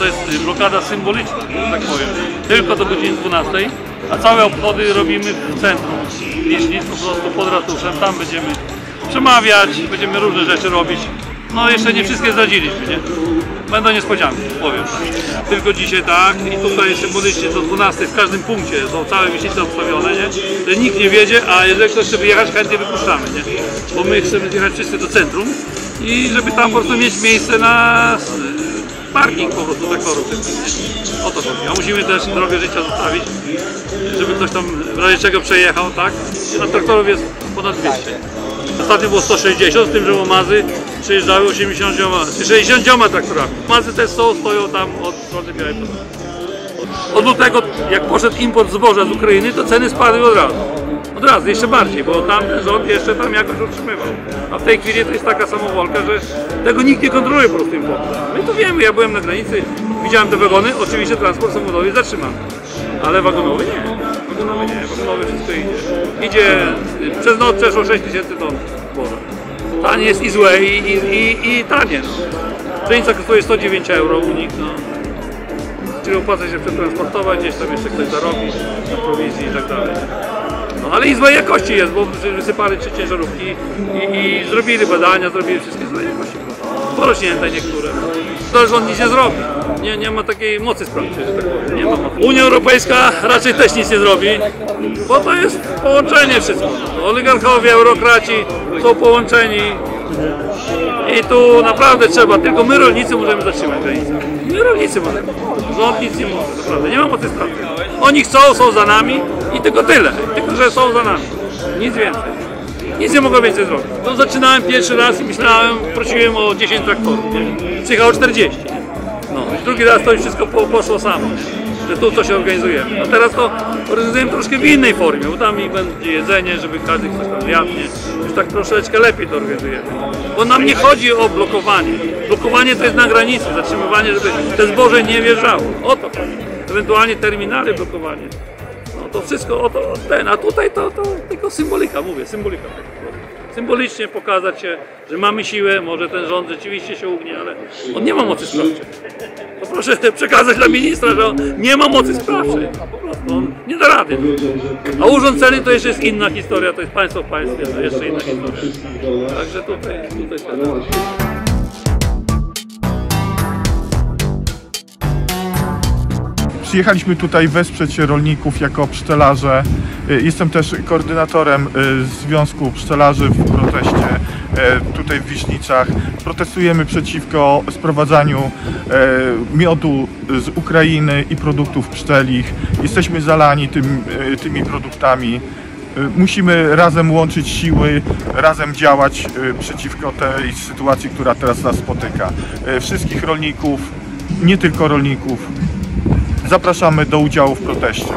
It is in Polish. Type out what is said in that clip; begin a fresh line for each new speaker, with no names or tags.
to jest y, blokada symboliczna, że tak powiem. Tylko do godziny 12, a całe obchody robimy w centrum. Licznic po prostu pod ratuszem, tam będziemy przemawiać, będziemy różne rzeczy robić. No jeszcze nie wszystkie zdradziliśmy, nie? Będą niespodzianki, powiem tak. Tylko dzisiaj tak i tutaj symbolicznie do 12 w każdym punkcie są całe wiśnice obstawione, nie? Że nikt nie wiedzie, a jeżeli ktoś chce wyjechać, chętnie wypuszczamy, nie? Bo my chcemy zjechać wszyscy do centrum i żeby tam po prostu mieć miejsce na parking po prostu nie? O to chodzi. A musimy też drogę życia zostawić, żeby ktoś tam w razie czego przejechał, tak? A traktorów jest ponad 200. Ostatnio było 160, z tym, że łomazy przyjeżdżały 80, 60 traktorami. Mazy też są, stoją tam od strony Białej. Od lutego, jak poszedł import zboża z Ukrainy, to ceny spadły od razu. Od razu, jeszcze bardziej, bo tam rząd jeszcze tam jakoś utrzymywał. A w tej chwili to jest taka samowolka, że tego nikt nie kontroluje po prostu importu. My to wiemy, ja byłem na granicy, widziałem te wagony, oczywiście transport samochodowy zatrzymany. Ale wagonowy nie. Wagonowy nie, wagonowy wszystko idzie. Idzie, przez noc przeszło 6 tysięcy ton. Tanie jest i złe, i, i, i, i tanie. No. Pszenica kosztuje 109 euro u nich, no. Czyli opłaca się przetransportować, gdzieś tam jeszcze ktoś zarobi na prowizji i tak dalej. No ale i złej jakości jest, bo wy- wysypali trzy ciężarówki i, i zrobili badania, zrobili wszystkie złej jakości. Porośnięte niektóre. To rząd nic nie zrobi. Nie, nie ma takiej mocy sprawczej, że tak powiem. Nie ma mocy. Unia Europejska raczej też nic nie zrobi, bo to jest połączenie wszystko. Oligarchowie, eurokraci są połączeni, i tu naprawdę trzeba, tylko my rolnicy możemy zatrzymać granicę. My rolnicy możemy. Rząd nic nie może, naprawdę, nie ma mocy sprawczej. Oni chcą, są za nami i tylko tyle. Tylko, że są za nami. Nic więcej. Nic nie mogą więcej zrobić. To zaczynałem pierwszy raz i myślałem, prosiłem o 10 traktorów. Nie? Przyjechało 40. Nie? No, i drugi raz to już wszystko po, poszło samo. Że tu coś organizujemy. A teraz to organizujemy troszkę w innej formie, bo tam i będzie jedzenie, żeby każdy coś tam zjadł. nie? Już tak troszeczkę lepiej to organizujemy. Bo nam nie chodzi o blokowanie. Blokowanie to jest na granicy, zatrzymywanie, żeby te zboże nie wjeżdżało. O to chodzi. Ewentualnie terminale blokowanie. To wszystko o to ten, a tutaj to, to tylko symbolika, mówię, symbolika. Symbolicznie pokazać się, że mamy siłę, może ten rząd rzeczywiście się ugnie, ale on nie ma mocy sprawczej. To proszę przekazać dla ministra, że on nie ma mocy sprawczej. Po prostu on nie da rady. A urząd celny to jeszcze jest inna historia, to jest państwo w państwie, to jeszcze inna historia. Także tutaj, tutaj
Przyjechaliśmy tutaj wesprzeć rolników jako pszczelarze. Y, Jestem też koordynatorem y, Związku Pszczelarzy w proteście y, tutaj w Wisznicach. Protestujemy przeciwko sprowadzaniu miodu z Ukrainy i produktów pszczelich. Jesteśmy zalani tym, tymi produktami. Musimy razem łączyć siły, razem działać przeciwko tej sytuacji, która teraz nas spotyka. Wszystkich rolników, nie tylko rolników, Zapraszamy do udziału w proteście.